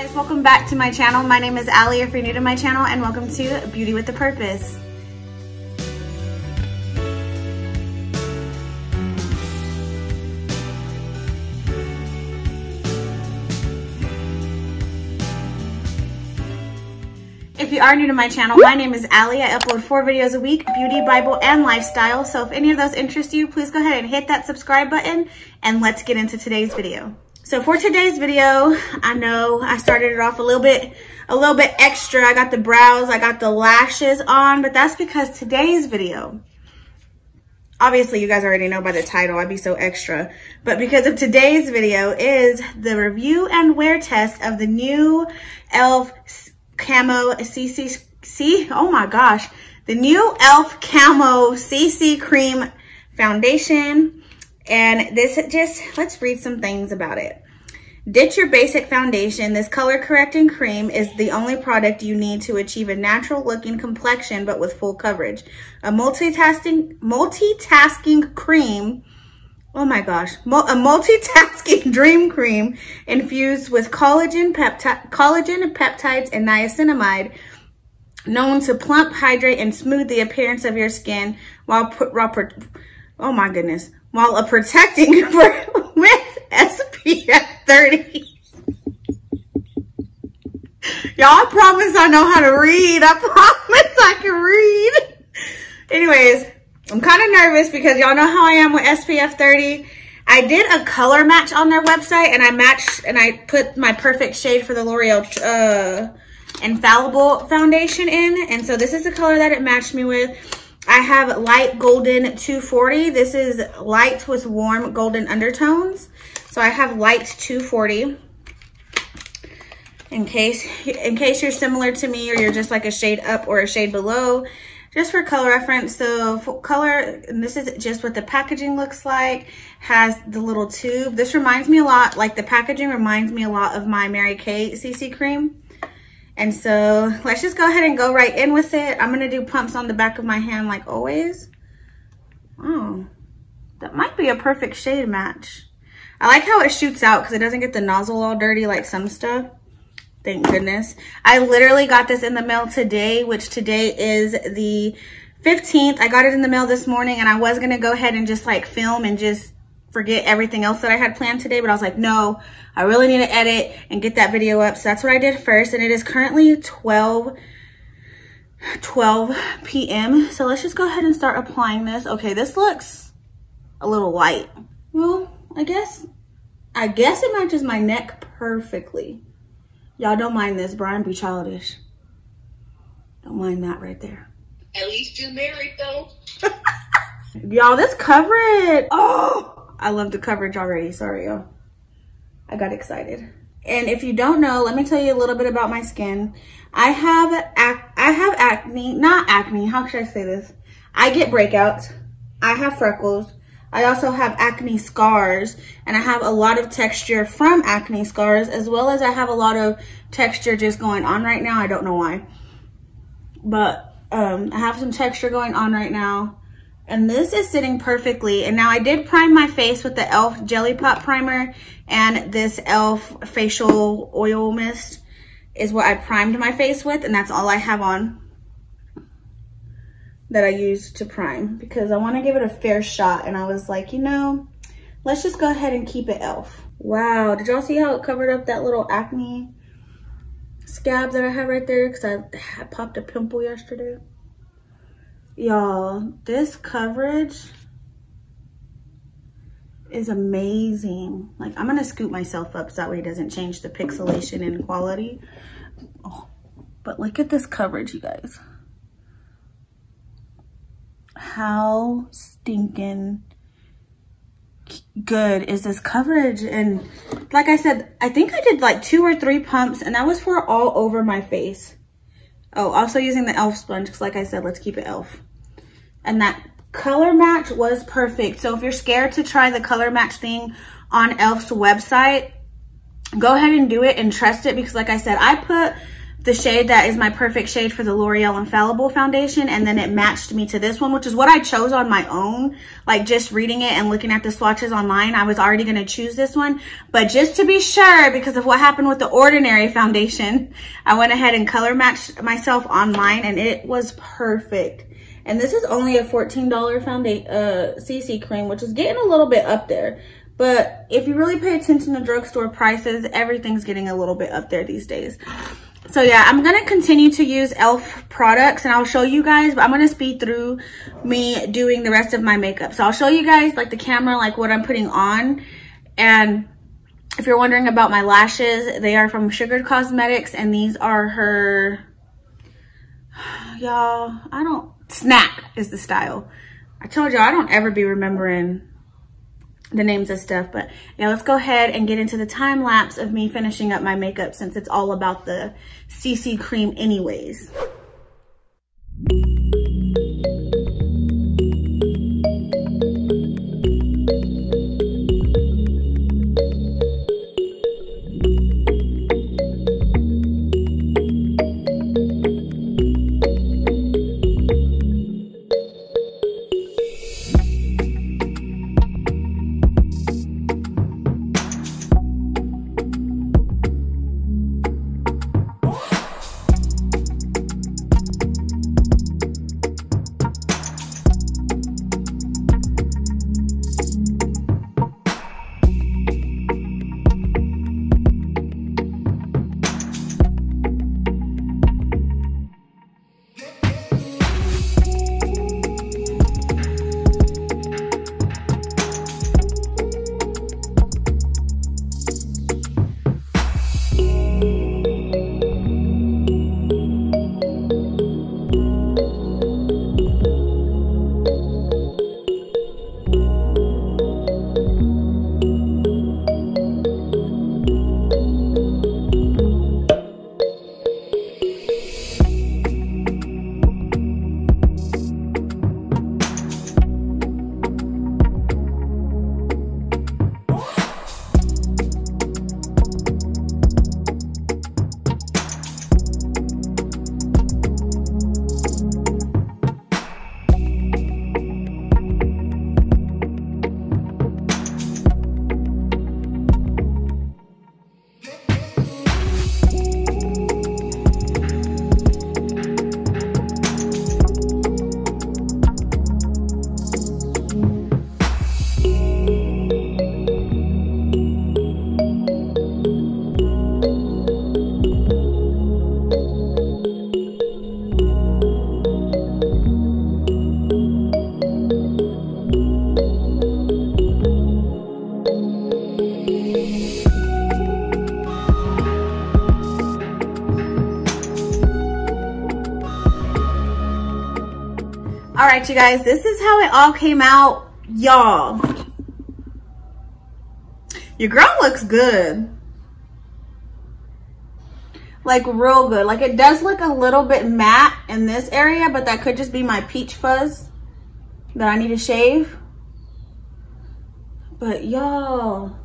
guys, welcome back to my channel. My name is Allie if you're new to my channel and welcome to Beauty with a Purpose. If you are new to my channel, my name is Allie. I upload four videos a week, beauty, Bible, and lifestyle. So if any of those interest you, please go ahead and hit that subscribe button and let's get into today's video. So for today's video, I know I started it off a little bit, a little bit extra. I got the brows, I got the lashes on, but that's because today's video, obviously you guys already know by the title, I'd be so extra, but because of today's video is the review and wear test of the new e.l.f. Camo CC, oh my gosh, the new e.l.f. Camo CC Cream Foundation. And this just, let's read some things about it. Ditch your basic foundation. This color correcting cream is the only product you need to achieve a natural looking complexion, but with full coverage. A multitasking, multitasking cream Oh my gosh, a multitasking dream cream infused with collagen, peptide, collagen, peptides, and niacinamide, known to plump, hydrate, and smooth the appearance of your skin while, put, while oh my goodness, while a protecting with SPF 30. Y'all, I promise I know how to read. I promise I can read. Anyways, I'm kind of nervous because y'all know how I am with SPF 30. I did a color match on their website and I matched and I put my perfect shade for the L'Oreal uh, Infallible foundation in. And so this is the color that it matched me with. I have light golden 240. This is light with warm golden undertones. So I have light 240 in case in case you're similar to me or you're just like a shade up or a shade below just for color reference. So color, and this is just what the packaging looks like, has the little tube. This reminds me a lot, like the packaging reminds me a lot of my Mary Kay CC cream. And so let's just go ahead and go right in with it. I'm gonna do pumps on the back of my hand like always. Oh, that might be a perfect shade match. I like how it shoots out because it doesn't get the nozzle all dirty like some stuff. Thank goodness. I literally got this in the mail today, which today is the 15th. I got it in the mail this morning and I was to go ahead and just like film and just forget everything else that I had planned today. But I was like, no, I really need to edit and get that video up. So that's what I did first. And it is currently 12, 12 p.m. So let's just go ahead and start applying this. Okay, this looks a little light. Well, I guess, I guess it matches my neck perfectly. Y'all don't mind this. Brian be childish. Don't mind that right there. At least you're married though. y'all, this coverage. Oh, I love the coverage already. Sorry, y'all. I got excited. And if you don't know, let me tell you a little bit about my skin. I have ac I have acne, not acne. How should I say this? I get breakouts. I have freckles. I also have acne scars and I have a lot of texture from acne scars as well as I have a lot of texture just going on right now. I don't know why. But um, I have some texture going on right now. And this is sitting perfectly. And now I did prime my face with the e.l.f. Jelly Pop Primer and this e.l.f. Facial Oil Mist is what I primed my face with. And that's all I have on that I use to prime because I want to give it a fair shot. And I was like, you know, let's just go ahead and keep it e.l.f. Wow, did y'all see how it covered up that little acne scab that I have right there? Because I popped a pimple yesterday. Y'all, this coverage is amazing. Like, I'm going to scoop myself up so that way it doesn't change the pixelation and quality. Oh, but look at this coverage, you guys how stinking good is this coverage and like I said I think I did like two or three pumps and that was for all over my face oh also using the elf sponge because like I said let's keep it elf and that color match was perfect so if you're scared to try the color match thing on elf's website go ahead and do it and trust it because like I said I put the shade that is my perfect shade for the L'Oreal Infallible foundation. And then it matched me to this one, which is what I chose on my own. Like just reading it and looking at the swatches online, I was already going to choose this one. But just to be sure, because of what happened with the Ordinary foundation, I went ahead and color matched myself online and it was perfect. And this is only a $14 foundation, uh, CC cream, which is getting a little bit up there. But if you really pay attention to drugstore prices, everything's getting a little bit up there these days. So yeah, I'm going to continue to use e.l.f. products and I'll show you guys, but I'm going to speed through me doing the rest of my makeup. So I'll show you guys like the camera, like what I'm putting on. And if you're wondering about my lashes, they are from Sugared Cosmetics and these are her, y'all, I don't, Snap is the style. I told y'all I don't ever be remembering the names of stuff, but yeah, let's go ahead and get into the time lapse of me finishing up my makeup since it's all about the CC cream anyways. All right, you guys, this is how it all came out. Y'all, your girl looks good. Like real good. Like it does look a little bit matte in this area, but that could just be my peach fuzz that I need to shave. But y'all,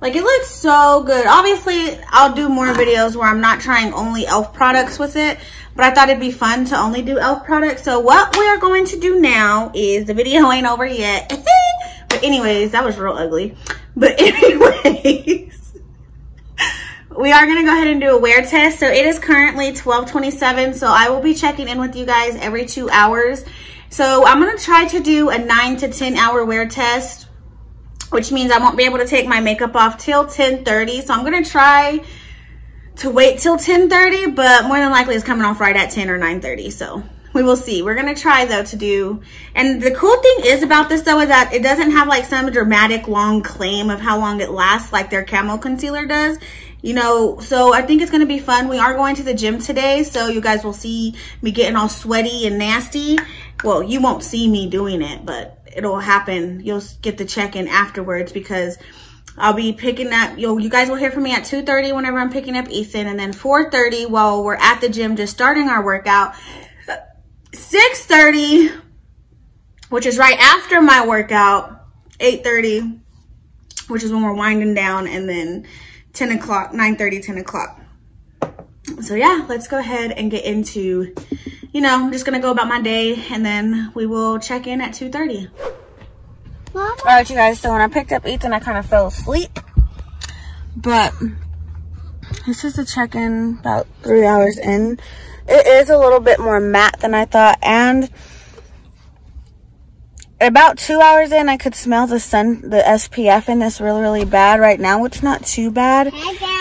like it looks so good. Obviously, I'll do more videos where I'm not trying only e.l.f. products with it, but I thought it'd be fun to only do e.l.f. products. So what we are going to do now is, the video ain't over yet. but anyways, that was real ugly. But anyways, we are going to go ahead and do a wear test. So it is currently 1227. So I will be checking in with you guys every two hours. So I'm going to try to do a nine to 10 hour wear test which means I won't be able to take my makeup off till 10.30. So I'm to try to wait till 10.30, but more than likely it's coming off right at 10 or 9.30. So we will see. We're to try though to do, and the cool thing is about this though is that it doesn't have like some dramatic long claim of how long it lasts like their camo concealer does. You know, so I think it's going to be fun. We are going to the gym today, so you guys will see me getting all sweaty and nasty. Well, you won't see me doing it, but it'll happen. You'll get the check-in afterwards because I'll be picking up, you you guys will hear from me at 2.30 whenever I'm picking up Ethan. And then 4.30 while we're at the gym just starting our workout. 6.30, which is right after my workout. 8.30, which is when we're winding down. And then 10 o'clock, 9.30, 10 o'clock. So yeah, let's go ahead and get into, you know, I'm just gonna go about my day and then we will check in at 2.30. All right, you guys, so when I picked up Ethan, I kind of fell asleep. But this is the check-in about three hours in. It is a little bit more matte than I thought. And about two hours in, I could smell the sun, the SPF in this really, really bad right now, which is not too bad.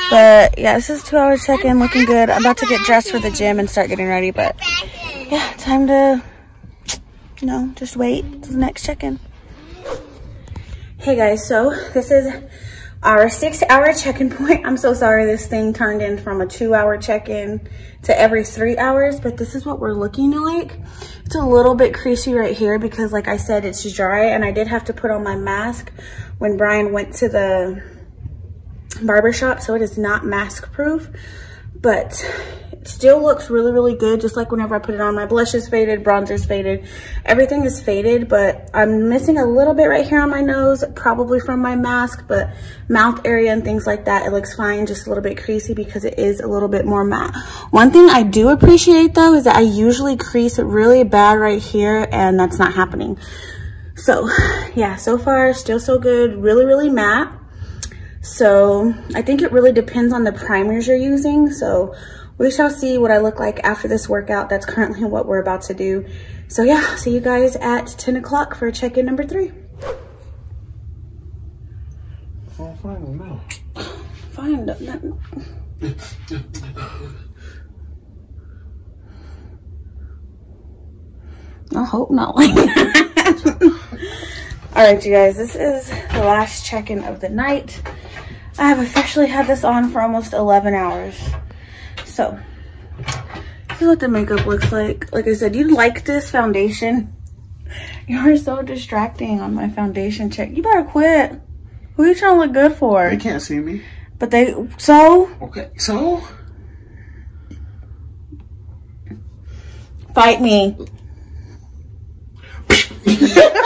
But yeah, this is two hour check-in, looking good. I'm about to get dressed for the gym and start getting ready. But yeah, time to, you know, just wait to the next check-in. Hey guys, so this is our six hour check-in point. I'm so sorry this thing turned in from a two hour check-in to every three hours, but this is what we're looking like. It's a little bit creasy right here because like I said, it's dry and I did have to put on my mask when Brian went to the barbershop, so it is not mask proof, but still looks really, really good. Just like whenever I put it on, my blush is faded, bronzer's faded. Everything is faded, but I'm missing a little bit right here on my nose, probably from my mask, but mouth area and things like that, it looks fine. Just a little bit creasy because it is a little bit more matte. One thing I do appreciate though is that I usually crease it really bad right here and that's not happening. So yeah, so far still so good. Really, really matte. So I think it really depends on the primers you're using. So we shall see what I look like after this workout. That's currently what we're about to do. So yeah, see you guys at 10 o'clock for check-in number three. Fine now. Fine. Not, I hope not like. All right, you guys, this is the last check-in of the night. I have officially had this on for almost 11 hours. So, this is what the makeup looks like. Like I said, you like this foundation? You are so distracting on my foundation check. You better quit. Who are you trying to look good for? They can't see me. But they, so? Okay, so? Fight me.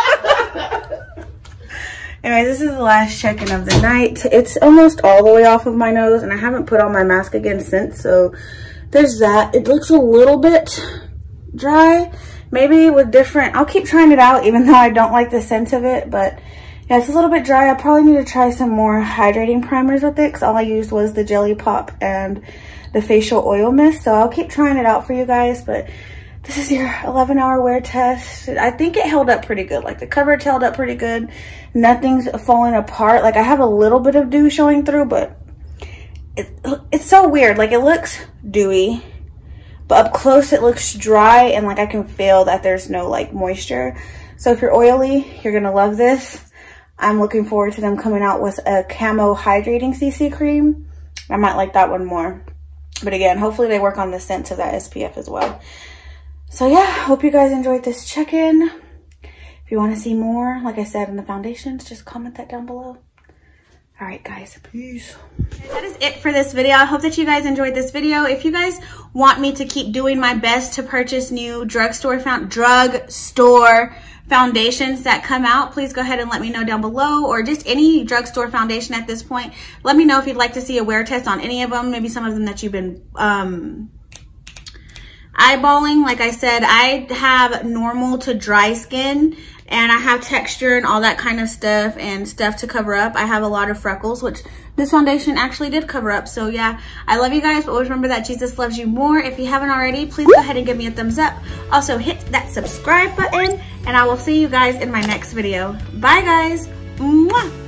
Anyways, this is the last check-in of the night. It's almost all the way off of my nose, and I haven't put on my mask again since, so there's that. It looks a little bit dry, maybe with different, I'll keep trying it out, even though I don't like the scent of it, but yeah, it's a little bit dry. I probably need to try some more hydrating primers with it, because all I used was the Jelly Pop and the facial oil mist, so I'll keep trying it out for you guys, but this is your 11 hour wear test. I think it held up pretty good. Like the coverage held up pretty good. Nothing's falling apart. Like I have a little bit of dew showing through, but it, it's so weird. Like it looks dewy, but up close it looks dry and like I can feel that there's no like moisture. So if you're oily, you're gonna love this. I'm looking forward to them coming out with a camo hydrating CC cream. I might like that one more. But again, hopefully they work on the scent of that SPF as well. So yeah, hope you guys enjoyed this check-in. If you want to see more, like I said in the foundations, just comment that down below. All right, guys, peace. That is it for this video. I hope that you guys enjoyed this video. If you guys want me to keep doing my best to purchase new drugstore found drugstore foundations that come out, please go ahead and let me know down below or just any drugstore foundation at this point. Let me know if you'd like to see a wear test on any of them, maybe some of them that you've been um, eyeballing. Like I said, I have normal to dry skin and I have texture and all that kind of stuff and stuff to cover up. I have a lot of freckles, which this foundation actually did cover up. So yeah, I love you guys, but always remember that Jesus loves you more. If you haven't already, please go ahead and give me a thumbs up. Also hit that subscribe button and I will see you guys in my next video. Bye guys. Mwah.